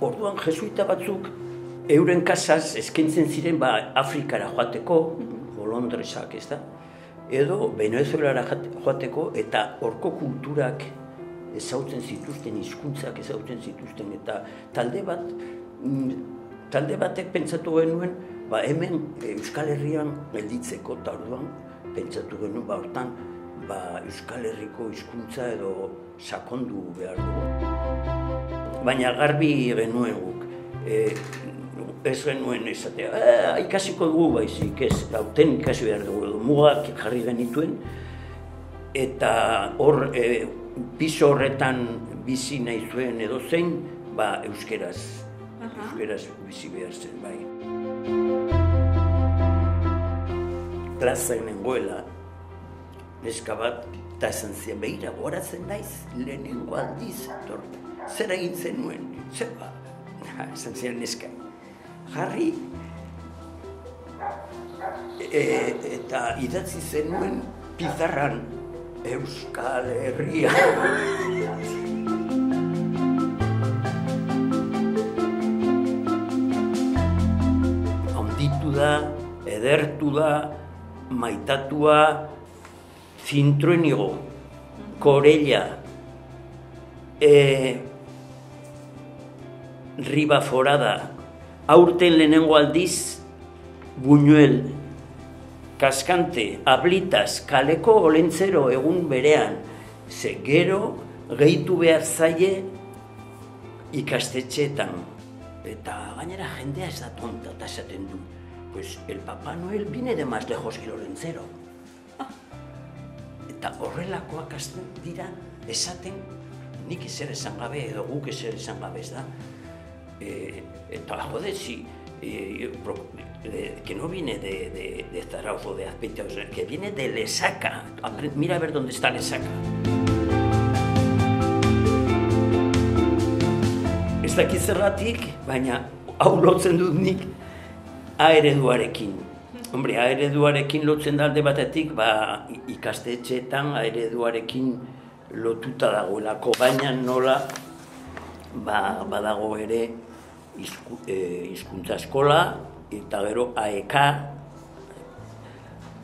orduan jesuita batzuk euren kasaz eskaintzen ziren ba, Afrikara joateko, Bolondresak, ez da? Edo Venezuelara joateko eta horko kulturak ezautzen zituzten, hizkuntzak ezautzen zituzten, eta talde bat, mm, talde batek pentsatu genuen, ba hemen Euskal Herrian gelditzeko, eta orduan pentsatu genuen, ba hortan, ba Euskal Herriko hizkuntza edo sakondu behar dugu. Baina garbi genuen guk, e, ez genuen esatea, "Ah, ikasiko dugu baizik, ez, gauten ikasi behar dugu, mugak jarri genituen, eta hor, e, piso horretan bizi nahi zuen edo zein, ba, euskeraz, euskeraz bizi behar zen, bai. Plazan nengoela, neska bat, eta esan zian, behira, goratzen naiz, lehenengo aldiz, tor, zer egin zenuen, zer ba, esan zian neska, jarri, e, eta idatzi zenuen pizarran Euskal Herria. Handitu da, edertu da, maitatua, zintruenigo, korella, e, riba forada, aurten lehenengo aldiz, Buñuel, kaskante, ablitas, kaleko olentzero egun berean, ze gero gehitu behar zaie ikastetxeetan. Eta gainera jendea ez da tonta eta esaten du. Pues el Papa Noel viene de más lejos que el olentzero. Eta horrelakoak hasten dira esaten nik ezer esan gabe edo guk ezer esan gabe ez da. Eh, eta jode, si, eh, pro- de- que no viene de, de, de Zarauz o de Azpeitia, o sea, que viene de Lesaca. Mira a ver dónde está Lesaca. Ez dakit zergatik, baina hau lotzen dut nik A ereduarekin. Hombre, A ereduarekin lotzen da alde batetik, ba, ikastetxeetan A ereduarekin lotuta dagoelako. Baina nola, ba, badago ere hizku- eh, hizkuntza eskola, eta gero AEK,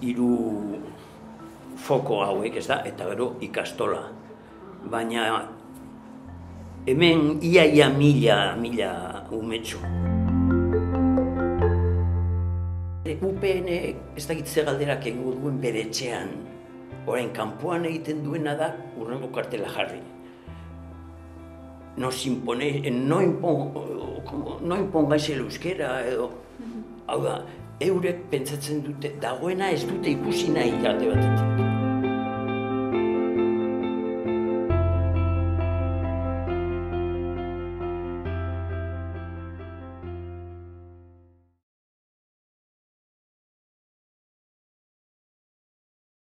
hiru foko hauek, ez da, eta gero ikastola. Baina hemen iaia mila, mila umetxo. UPN ez dakit ze galderak egingo duen bere etxean, orain kanpoan egiten duena da urrengo kartela jarri. Nos impone, no, impon, como, no impongáis el euskera, edo, hau da, eurek pentsatzen dute, dagoena ez dute ikusi nahi alde batetik.